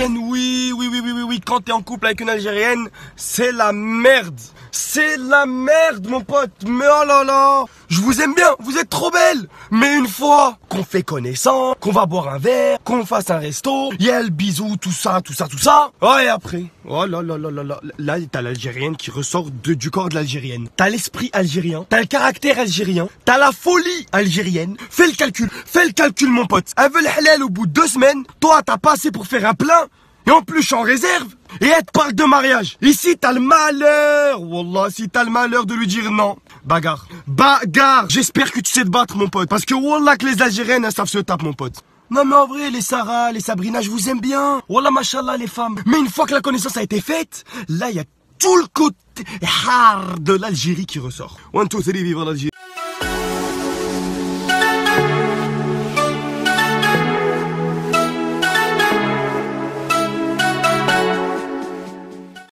Vivienne, oui, oui t'es en couple avec une Algérienne, c'est la merde. C'est la merde, mon pote. Mais oh là là, je vous aime bien, vous êtes trop belle. Mais une fois qu'on fait connaissance, qu'on va boire un verre, qu'on fasse un resto, il y a le bisou, tout ça, tout ça, tout ça. Oh, et après, oh là là là là là, là t'as l'Algérienne qui ressort du corps de l'Algérienne. T'as l'esprit algérien, t'as le caractère algérien, t'as la folie algérienne. Fais le calcul, fais le calcul, mon pote. Elle veut le halal au bout de deux semaines. Toi, t'as pas assez pour faire un plein. Et en plus, je suis en réserve. Et elle te parle de mariage. Ici, t'as le malheur. Wallah, si t'as le malheur de lui dire non. Bagarre. Bagarre. J'espère que tu sais te battre, mon pote. Parce que Wallah, que les Algériennes, elles savent se taper, mon pote. Non mais en vrai, les Sarah, les Sabrina, je vous aime bien. Wallah, machallah, les femmes. Mais une fois que la connaissance a été faite, là, il y a tout le côté hard de l'Algérie qui ressort. One, two, three, vive l'Algérie.